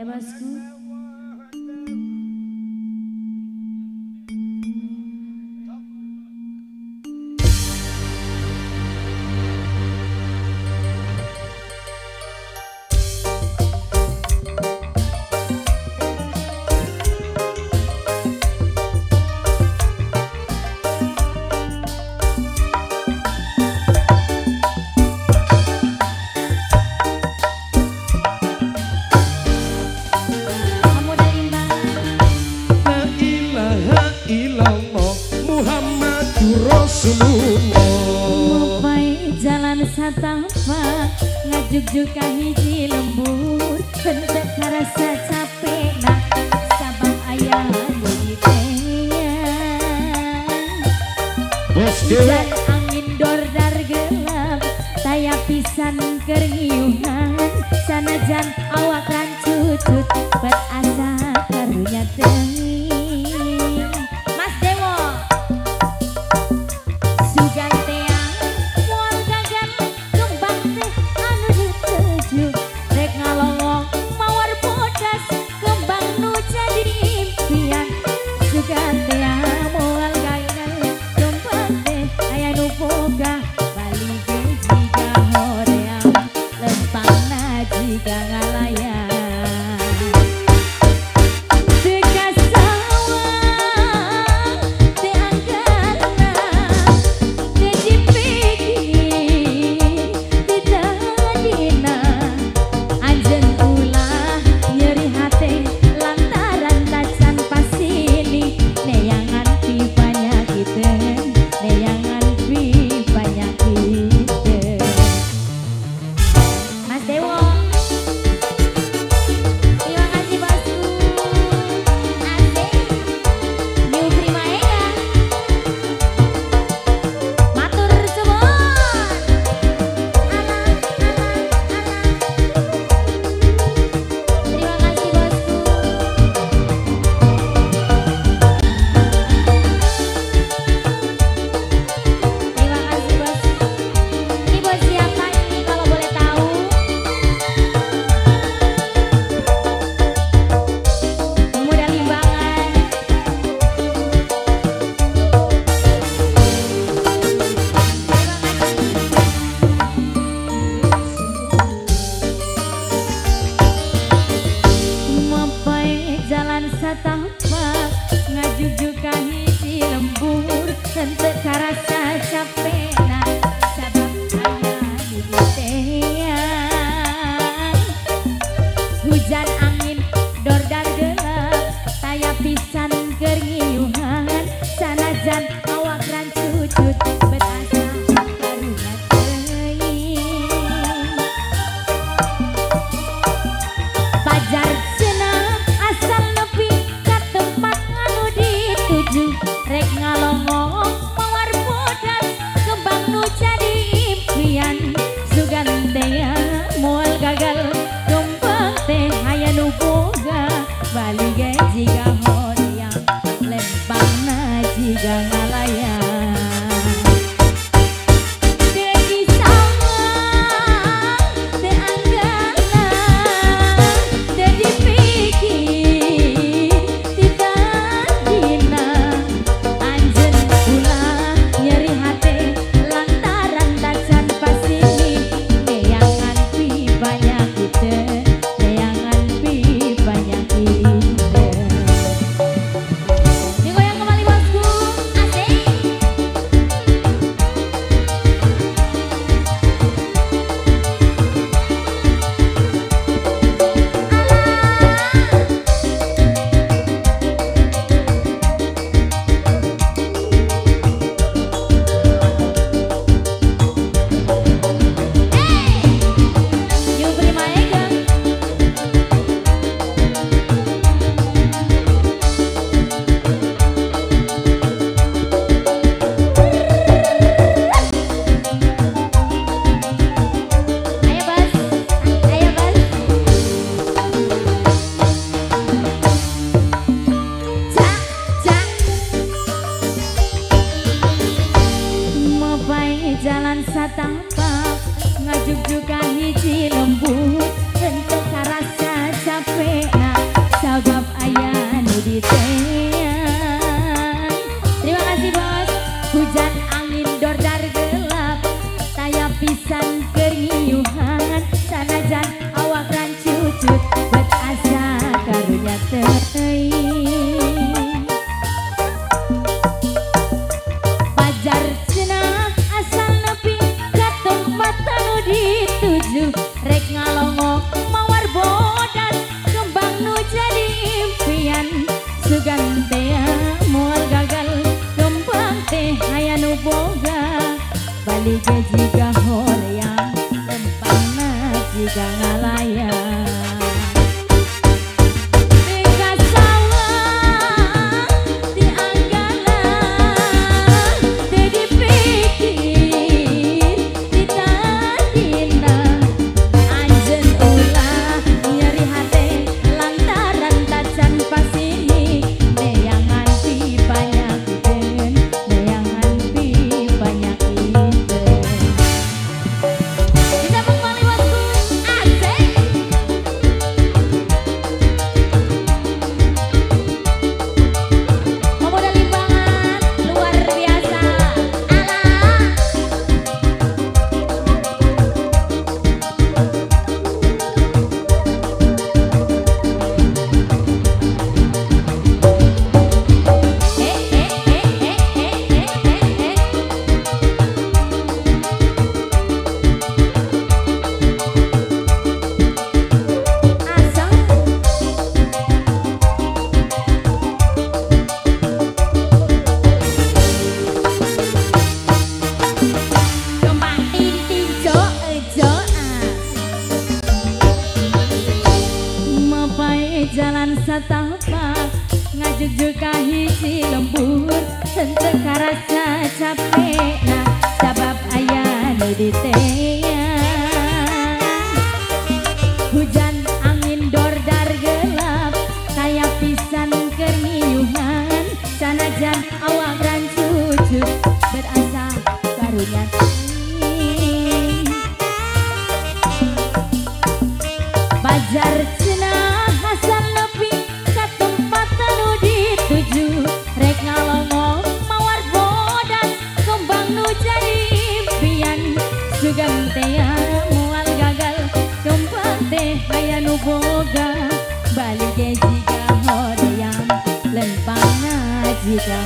Ne baskı? sumungo Mopai jalan satapa ngajuk-juk hiji lembur Tentek karasa capek nak sabang ayah bagi Bos Hujan angin dordar gelap Taya pisan keringiuhan Sana jan awak rancucut Bet Bang Naji Gangalaya kali gaji dice. hayanu boga balige jiga hoream lempang jiga